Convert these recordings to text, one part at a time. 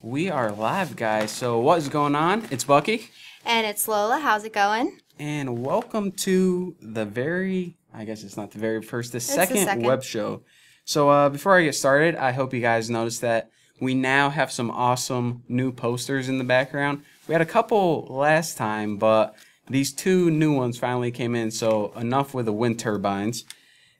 We are live, guys. So, what is going on? It's Bucky, And it's Lola. How's it going? and welcome to the very, I guess it's not the very first, the, the second, second. web show. So, uh, before I get started, I hope you guys noticed that we now have some awesome new posters in the background. We had a couple last time, but these two new ones finally came in, so enough with the wind turbines.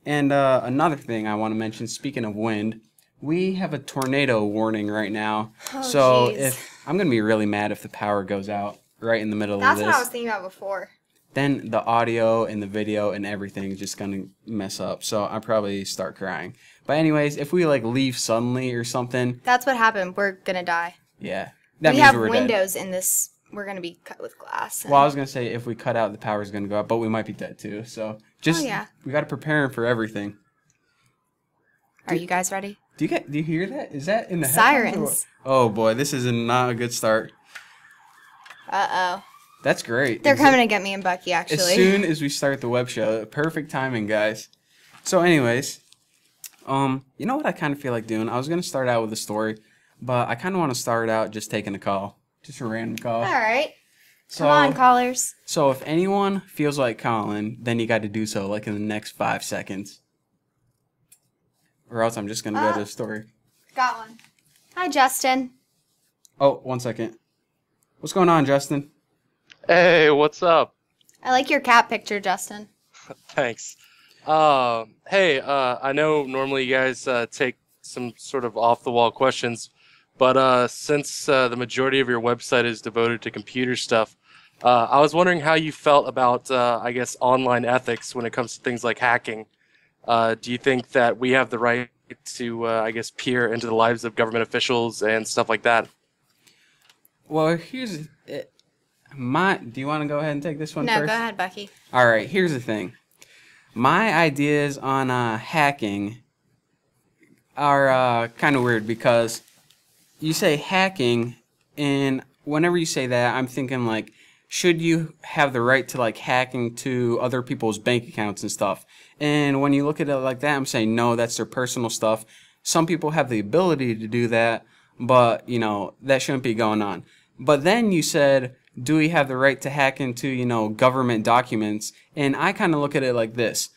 And uh, another thing I want to mention, speaking of wind, we have a tornado warning right now. Oh, so jeez. if I'm gonna be really mad if the power goes out right in the middle That's of this. That's what I was thinking about before. then the audio and the video and everything is just gonna mess up. So I'll probably start crying. But anyways, if we like leave suddenly or something, That's what happened. We're gonna die. yeah, that we means have we're dead. windows in this. We're gonna be cut with glass. Well, I was gonna say if we cut out, the power's gonna go out, but we might be dead too. So just Oh, yeah. we gotta prepare for everything. Are you guys ready? Do you get? Do you hear that? Is that in the? Sirens. Oh boy, this is a, not a good start. Uh oh. That's great. They're Exa- coming to get me and Bucky. Actually. As soon as we start the web show. Perfect timing, guys. So, anyways, um, you know what I kind of feel like doing? I was gonna start out with a story, but I kind of want to start out just taking a call, just a random call. All right. So, Come on, callers. so if anyone feels like calling, then you got to do so like in the next five seconds, or else I'm just gonna go to the story. Got one. Hi, Justin. Oh, one second. What's going on, Justin? Hey, what's up? I like your cat picture, Justin. Thanks. Uh, hey, uh, I know normally you guys uh, take some sort of off the wall questions, but uh, since uh, the majority of your website is devoted to computer stuff, uh, I was wondering how you felt about, uh, I guess, online ethics when it comes to things like hacking. Uh, do you think that we have the right to, uh, I guess, peer into the lives of government officials and stuff like that? Well, here's it. My, do you want to go ahead and take this one No, first? go ahead, Bucky. All right, here's the thing. My ideas on uh, hacking are uh, kind of weird because you say hacking, and whenever you say that, I'm thinking like, should you have the right to like hacking to other people's bank accounts and stuff? And when you look at it like that, I'm saying no, that's their personal stuff. Some people have the ability to do that, but you know that shouldn't be going on. But then you said, do we have the right to hack into you know government documents? And I kind of look at it like this: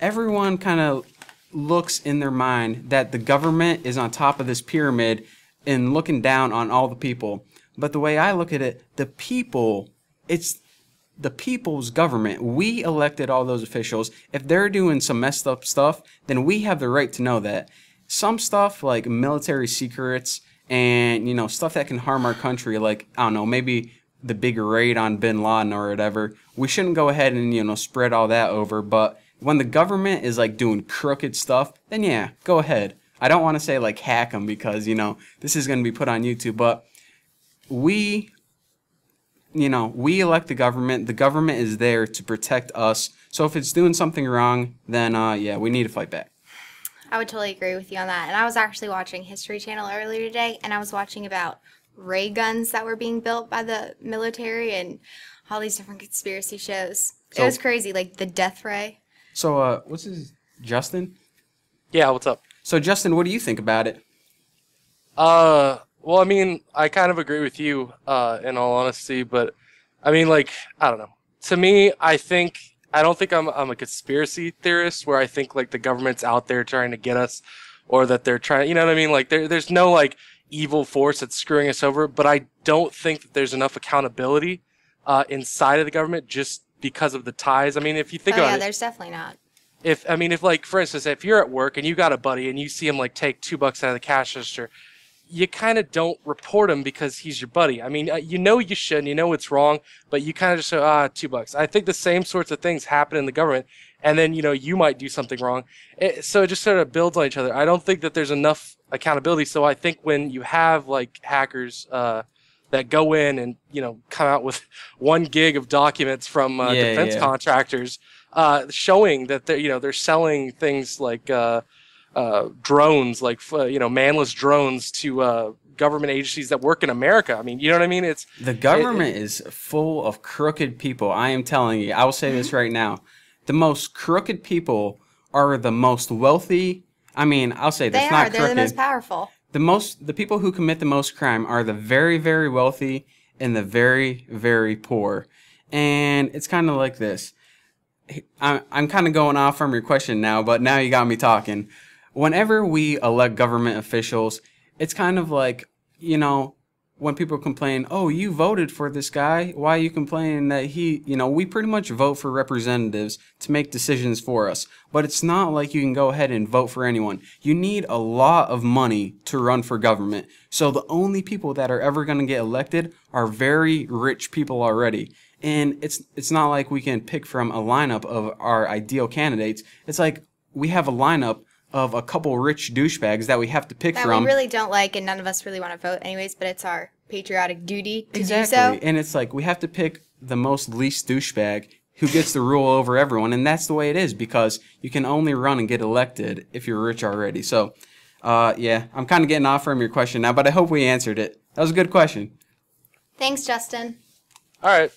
everyone kind of looks in their mind that the government is on top of this pyramid and looking down on all the people. But the way I look at it, the people, it's the people's government. We elected all those officials. If they're doing some messed up stuff, then we have the right to know that. Some stuff like military secrets and, you know, stuff that can harm our country, like, I don't know, maybe the big raid on bin Laden or whatever, we shouldn't go ahead and, you know, spread all that over. But when the government is like doing crooked stuff, then yeah, go ahead. I don't want to say like hack them because, you know, this is going to be put on YouTube, but we you know, we elect the government. The government is there to protect us. So if it's doing something wrong, then uh, yeah, we need to fight back. I would totally agree with you on that. And I was actually watching History Channel earlier today, and I was watching about ray guns that were being built by the military and all these different conspiracy shows. So- it was crazy, like the death ray. So uh, what's his Justin? Yeah, what's up? So Justin, what do you think about it? Uh, well, I mean, I kind of agree with you, uh, in all honesty, but I mean, like, I don't know. To me, I think I don't think I'm I'm a conspiracy theorist where I think like the government's out there trying to get us, or that they're trying. You know what I mean? Like, there there's no like evil force that's screwing us over, but I don't think that there's enough accountability uh, inside of the government just because of the ties. I mean, if you think oh about yeah, it, there's definitely not. if I mean if like for instance if you're at work and you got a buddy and you see him like take two bucks out of the cash register, you kind of don't report him because he's your buddy. I mean uh, you know you should and you know it's wrong, but you kind of just say ah two bucks. I think the same sorts of things happen in the government, and then you know you might do something wrong. It, so it just sort of builds on each other. I don't think that there's enough accountability. So I think when you have like hackers. Uh, that go in and you know come out with one gig of documents from uh, Yeah, defense yeah. contractors uh, showing that they're you know they're selling things like uh, drones like uh, you know manless drones to uh, government agencies that work in America. I mean you know what I mean? It's The government is full of crooked people. I am telling you. I will say Mm-hmm. this right now. The most crooked people are the most wealthy. I mean, I'll say this: They that's are. not They're the most powerful. the most the people who commit the most crime are the very very wealthy and the very very poor and it's kind of like this i'm, I'm kind of going off from your question now but now you got me talking whenever we elect government officials it's kind of like you know when people complain, oh, you voted for this guy. Why are you complaining that he, you know, we pretty much vote for representatives to make decisions for us. But it's not like you can go ahead and vote for anyone. You need a lot of money to run for government. So the only people that are ever going to get elected are very rich people already. And it's it's not like we can pick from a lineup of our ideal candidates. It's like we have a lineup of a couple rich douchebags that we have to pick That from. we really don't like, and none of us really want to vote anyways. But it's our patriotic duty to exactly. do so. And it's like we have to pick the most least douchebag who gets to rule over everyone, and that's the way it is because you can only run and get elected if you're rich already. So, uh, yeah, I'm kind of getting off from your question now, but I hope we answered it. That was a good question. Thanks, Justin. All right.